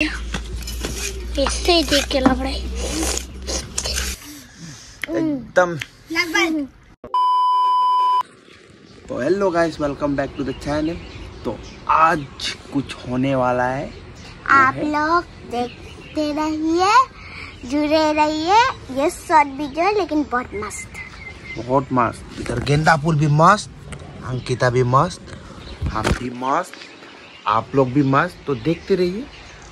इससे ही देख के लग रहा एकदम तो hello guys welcome back to the channel तो आज कुछ होने वाला है। आप लोग देखते रहिए जुड़े रहिए। ये शॉर्ट वीडियो है लेकिन बहुत मस्त। बहुत मस्त। इधर गेंदा फूल भी मस्त अंकिता भी मस्त हम भी मस्त आप लोग भी मस्त। तो देखते रहिए।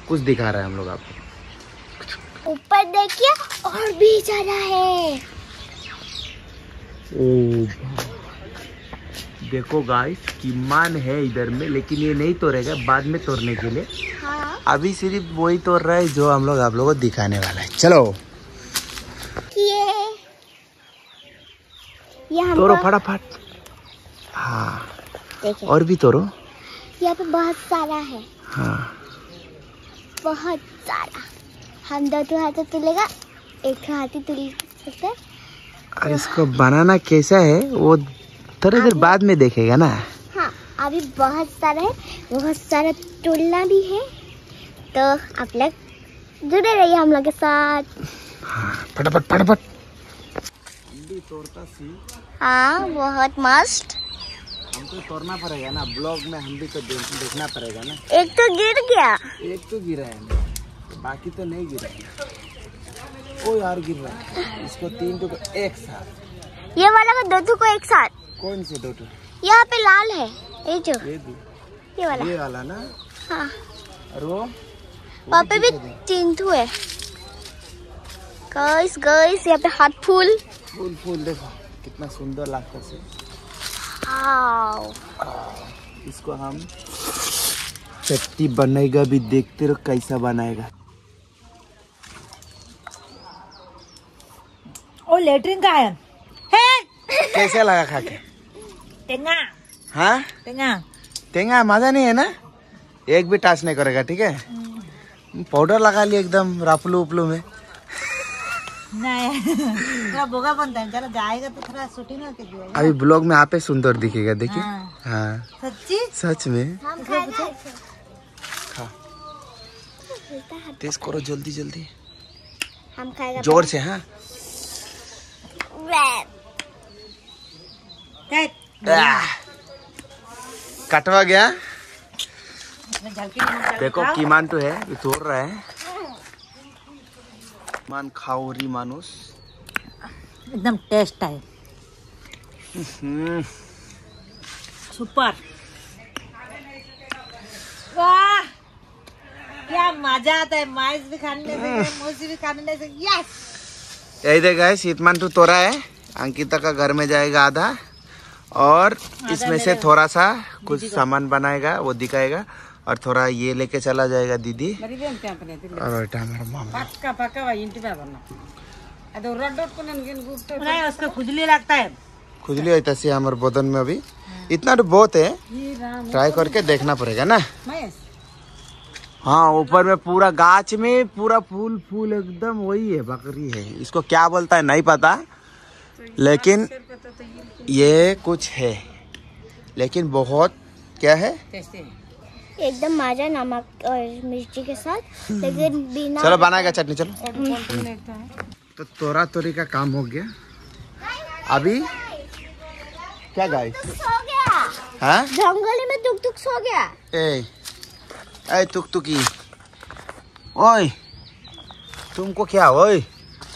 कुछ दिखा रहा है हम लोग आपको। ऊपर देखिए और भी ज़्यादा है। ओ देखो गाइस कीमान है इधर में लेकिन ये नहीं तोड़ेगा बाद में तोड़ने के लिए। हाँ। अभी सिर्फ़ वही तोड़ रहा है जो हम लोग आप लोगों को दिखाने वाला है। चलो। ये ये तोड़ो फटाफट। हाँ। और भी तोड़ो। यहाँ पे बहुत सारा है। हाँ। बहुत सारा हम दो तो हाथों तुलेगा एक तो हाथी तुल सकते और इसको बनाना कैसा है वो थोड़ी देर बाद में देखेगा ना। हाँ अभी बहुत सारा है बहुत सारा तुलना भी है। तो आप लोग जुड़े रहिए हम लोग के साथ। हाँ फटाफट फटाफट। हाँ बहुत मस्त। हमको तोड़ना पड़ेगा ना ब्लॉग में हम भी तो देखना पड़ेगा ना। एक तो गिर गया। एक तो गिरा है बाकी तो नहीं गिरा है। ओ यार गिर रहा है। इसको तीन टुकड़े एक साथ। ये वाला का दो ठो को एक साथ। कौन से दो टुकड़े यहाँ पे लाल है ये जो। ये ये वाला। ये वाला ना? हाँ। और वो? वहाँ पे भी तीन ठो है। गाइस गाइस यहाँ पे हाथ फूल। फूल फूल देखो कितना सुंदर लगता है इसको हम चट्टी बनेगा भी देखते रहो कैसा बनाएगा। ओ लेटरिन का है। है! कैसा लगा खा के टेंगा हाँ? टेंगा तेंगा मज़ा नहीं है ना? एक भी टच नहीं करेगा ठीक है? पाउडर लगा लिया एकदम रापलू उपलू में। नहीं। बोगा बनता है जरा जाएगा तो थोड़ा शूटिंग करके दिएगा अभी ब्लॉग में आप सुंदर दिखेगा देखिए। हाँ। हाँ। सच्ची? सच में। हम खा। टेस्ट करो जल्दी जल्दी। हम खाएगा ज़ोर से हाँ। कटवा गया। देखो कीमान तो है ये तोड़ रहा है। मान खाओरी मानुस। एकदम टेस्ट है हम्म, सुपर. वाह! क्या मज़ा आता है माइस भी खाने से मूसी भी खाने से। यस यही देखा है शीतमान तो तोड़ा है अंकिता का घर में जाएगा आधा और इसमें से थोड़ा सा कुछ सामान बनाएगा वो दिखाएगा। और थोड़ा ये लेके चला जाएगा दीदी। और हमारा मामा नहीं उसका खुजली लगता है खुजली होता हमारे बदन में अभी इतना तो बहुत है ट्राई करके देखना पड़ेगा ना हाँ ऊपर में पूरा गाछ में पूरा फूल फूल एकदम वही है बकरी है। इसको क्या बोलता है नहीं पता। लेकिन ये कुछ है। लेकिन बहुत क्या है। एकदम माजा नमक और मिर्ची के साथ. लेकिन बिना चलो बनाएगा चटनी चलो. तो तोरा तोरी का काम हो गया. अभी? क्या गाइस सो गया. हाँ? जंगल में टुक टुक सो गया. ए ए तुक तुकी ओए तुमको क्या ओए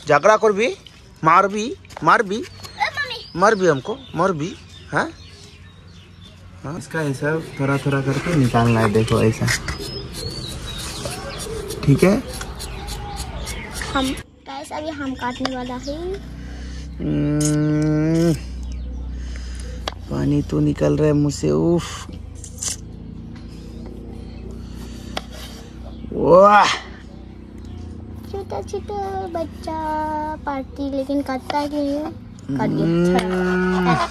झगड़ा कर भी मार भी मार भी मर भी हमको? मर भी हाँ? हाँ? इसका ऐसा थोड़ा थोड़ा करके निकालना है देखो ऐसा। ठीक है? हम अभी हम काटने वाला है। हम्म, पानी तो निकल रहा है मुझसे उफ। वाह! छोटा छोटा बच्चा पार्टी लेकिन काटता है। कि नहीं काट गया।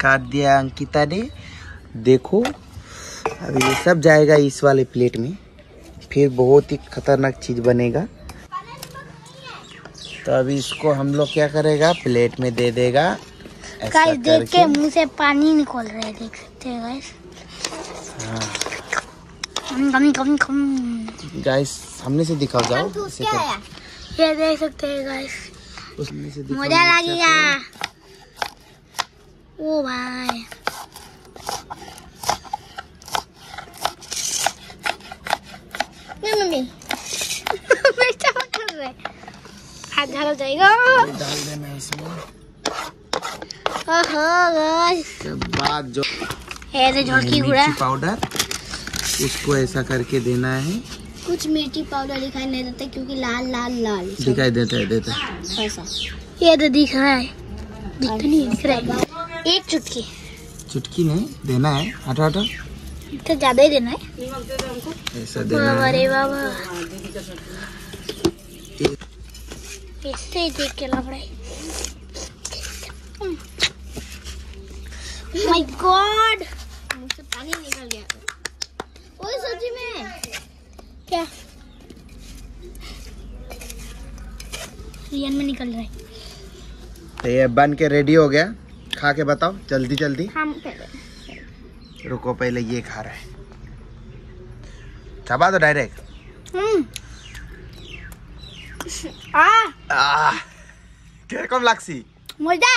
काट दिया अंकिता ने। देखो। अभी ये सब जाएगा इस वाले प्लेट में। फिर बहुत ही खतरनाक चीज़ बनेगा। तो अभी इसको हम लोग क्या करेगा? प्लेट में दे देगा। गाइस देख के मुँह से पानी निकल रहा है देख सकते हैं गाइस कम कम कम कम गाइस सामने से दिखाओ जाओ। तो है? ये देख सकते हैं गाइस उसमें से मज़ा लगेगा ओ भाई ये मम्मी बेटा क्या कर रहे हाथ झाड़ जाएगा। डाल देना इसमें। ओहो बाद जो तो झोंकी गुड़ा। पाउडर उसको ऐसा करके देना है। कुछ मिर्ची पाउडर दिखाई नहीं देता क्योंकि लाल लाल लाल। दिखाई देता है देता है। ऐसा। ये तो दिख रहा है। दिख तो नहीं दिख रहा है। एक चुटकी। चुटकी नहीं देना है। हटो हटो। तो ज़्यादा ही देना है। ऐसा देना है। रे बाबा इससे ही देख के लग रहा है। माय गॉड मुझसे पानी निकल गया। ओए सच्ची में। क्या? रियन में निकल रहा है। तो ये बन के रेडी हो गया। खा के बताओ जल्दी जल्दी। हम पहले रुको पहले ये खा रहा है। चबा दो डायरेक्ट हम्म আহ কিরকম লাগছি মজা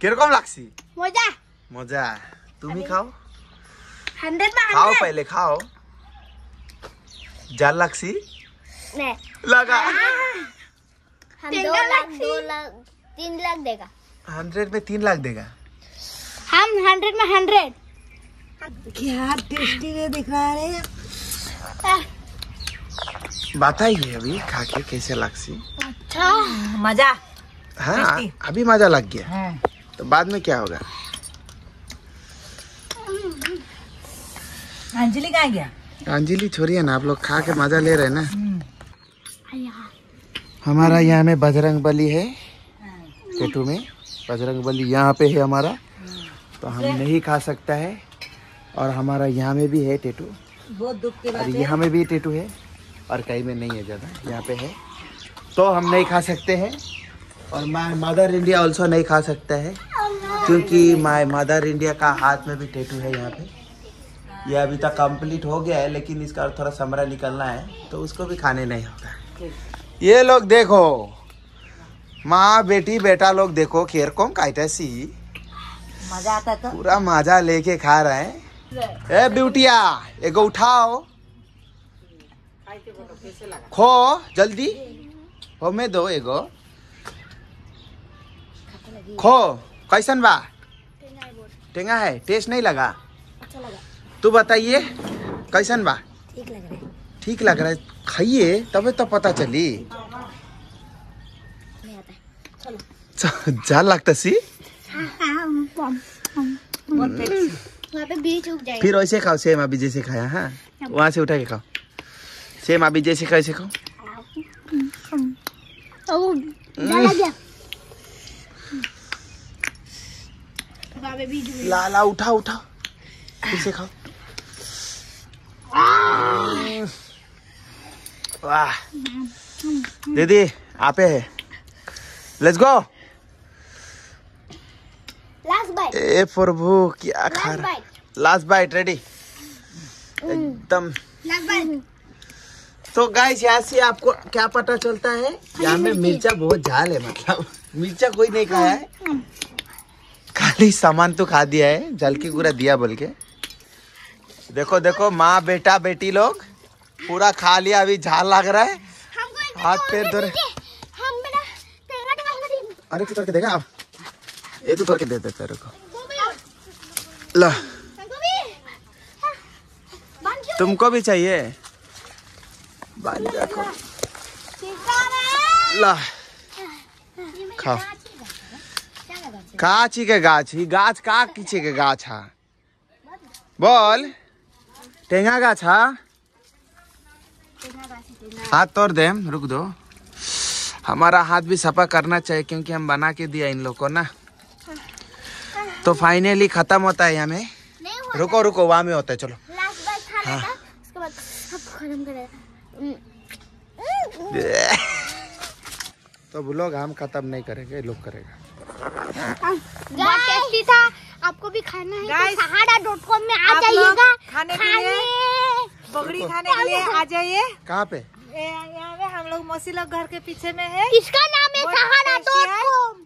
কিরকম লাগছি মজা মজা তুমি খাও হান্ড্রেড में খাও हंड्रेड पहले खाओ जाल लागसी नहीं लगा हम दो लाख दो लाख तीन लाख देगा हंड्रेड में तीन लाख देगा हम हंड्रेड में हंड्रेड क्या टेस्टी है दिख रहा है बताइए अभी खा के कैसे लागसी? अच्छा। मज़ा। हाँ अभी मज़ा लग गया। हाँ। तो बाद में क्या होगा? अंजलि कहाँ गया? अंजलि छोड़िए ना आप लोग खा के मज़ा ले रहे हैं ना? हमारा यहाँ में बजरंग बली है। पेटू में। बजरंग बली यहाँ पे है हमारा। तो हम नहीं खा सकता है। और हमारा यहाँ में भी है टेटू। बहुत दुख की और बात है। यहाँ में भी टेटू है। और कहीं में नहीं है ज़्यादा यहाँ पे है। तो हम नहीं खा सकते हैं और माय मदर इंडिया ऑल्सो नहीं खा सकता है क्योंकि माय मदर इंडिया का हाथ में भी टेटू है यहाँ पे। ये अभी तक कंप्लीट हो गया है लेकिन इसका थोड़ा समरा निकलना है तो उसको भी खाने नहीं होता। ये लोग देखो माँ बेटी बेटा लोग देखो खेर कौन काटा सी। मज़ा आता तो। पूरा मज़ा लेके खा रहे हैं। ए ब्यूटिया एगो उठाओ। खो जल्दी। हो में दो एगो। खो कैसन बा? टेंगा है टेस्ट नहीं लगा। अच्छा लगा तू बताइए कैसन बा? ठीक लग रहा है। ठीक लग रहा है खाइए तबे तो पता चली। है जाल लगता सी? फिर वैसे खाओ सेम अभी जैसे खाया हाँ। वहाँ से उठा के खाओ। सेम अभी जैसे कैसे खाओ ओ डाला गया वहाँ पे बीच उग ला ला उठा उठा फिर से खाओ वाह दीदी आपे है लेट्स गो लास्ट बाइट ए प्रभु क्या खा लास्ट रहा बाइट लास्ट बाइट रेडी एकदम. तो गाइस यहाँ से आपको क्या पता चलता है? यहाँ में मिर्चा बहुत झाल है मतलब। मिर्चा कोई नहीं खाया है खाली सामान तो खा दिया है जल के पूरा दिया बोल के। देखो देखो माँ बेटा बेटी लोग पूरा खा लिया अभी झाल लग रहा है। हाथ पैर धो रहे हम बेटा तेरा अरे तू तोड़ के देगा आप ये तो तोड़ के दे देते तेरे को। ला। तुमको भी चाहिए? बाँध रखो ला। खाओ काची के गाछ ही गाछ का किछे के गाछ हा? बोल। टेंगा गाछ हा? हाथ तोड़ दे रुक दो। हमारा हाथ भी सफ़ा करना चाहिए क्योंकि हम बना के दिया इन लोग को ना। तो फाइनली खत्म होता है हमें। रुको रुको वहाँ में होता है चलो। लास्ट बाइट खा हाँ। तो लोग हम खत्म नहीं करेंगे लोग करेगा। बहुत टेस्टी था। आपको भी खाना है तो सहारा डॉट कॉम में आ जाइएगा। खाने के लिए बगड़ी खाने के लिए आ जाइए। कहाँ पे? यहाँ पे हम लोग मौसी लोग घर के पीछे में है। इसका नाम है सहारा। तो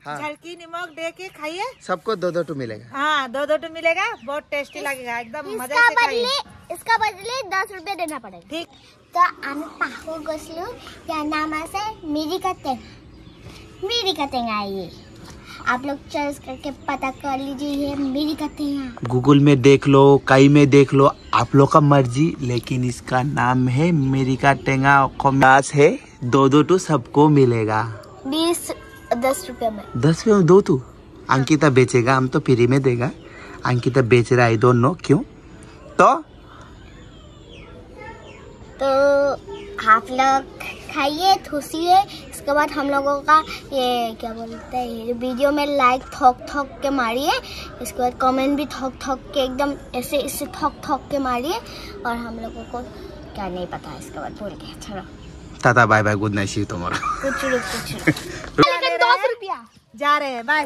हाँ। झलकी नमक दे के खाइए। सबको दो दो टू मिलेगा। हाँ दो दो टू मिलेगा। बहुत टेस्टी लगेगा एकदम मज़ा से खाइए। इसका बदले दस रुपये देना पड़ेगा। ठीक। तो हम पाहू घसलो या नाम आहे मेरी का तेंगा। मेरी का तेंगा है आप लोग चर्च करके पता कर लीजिए ये मेरी का गूगल में देख लो कई में देख लो आप लोग का मर्ज़ी लेकिन इसका नाम है मेरी का टेंगा कॉमर्स है दो दो तो टू सबको मिलेगा। बीस दस रुपए में। दस रुपये दो टू अंकिता बेचेगा हम तो फ्री में देगा। अंकिता बेच रहा है दोनों क्यों? तो तो आप लोग खाइए ठूसिए इसके बाद हम लोगों का ये क्या बोलते हैं वीडियो में लाइक ठोक ठोक के मारिए। इसके बाद कमेंट भी ठोक ठोक के एकदम ऐसे इससे ठोक ठोक के मारिए। और हम लोगों को क्या नहीं पता इसके बाद बोल के। चलो। Tata bye bye good night सी तुम्हारा कुछ रुक कुछ रुक लेकिन दस रुपया। जा रहे हैं बाय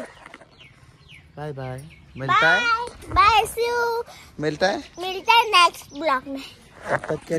बाय बाय मिलता है? बाय सी यू मिलता है? मिलता है नेक्स्ट ब्लॉग में। तब तक के